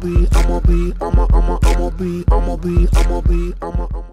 I'ma be, I'ma be, I'ma, I'ma, I'ma be, I'ma be, I'ma be, I'ma, I'ma.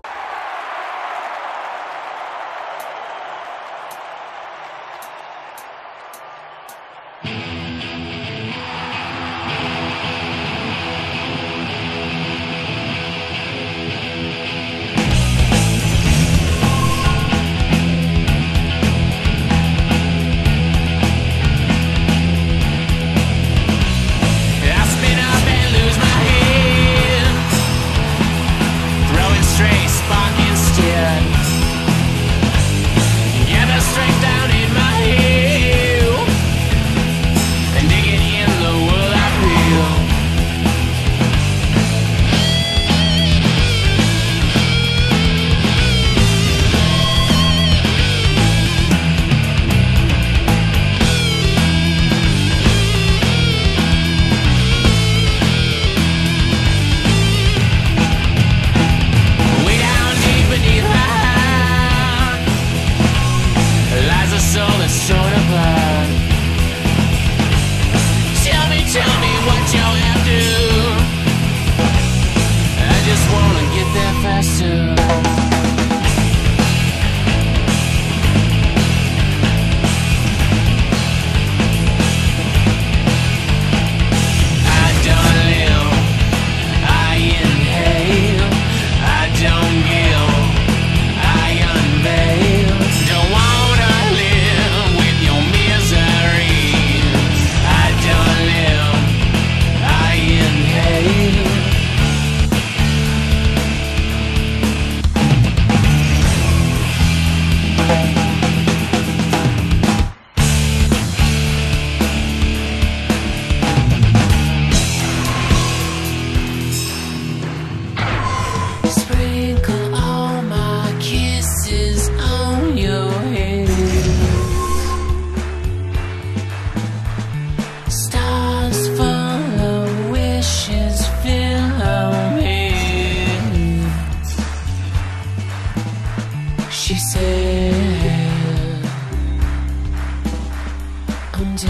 언제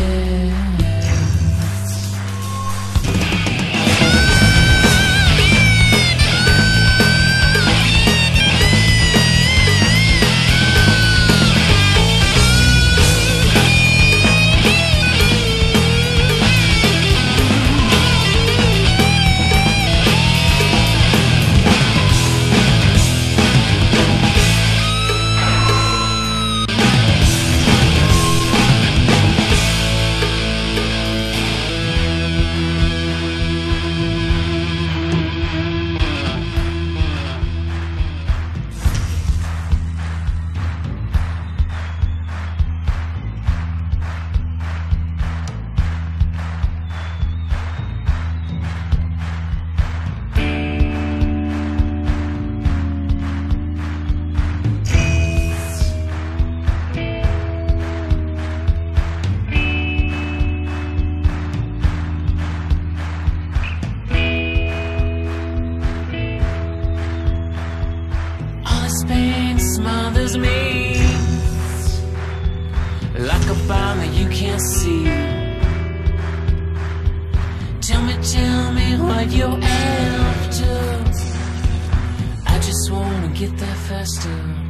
can't see. Tell me, tell me what you're after. I just wanna get there faster.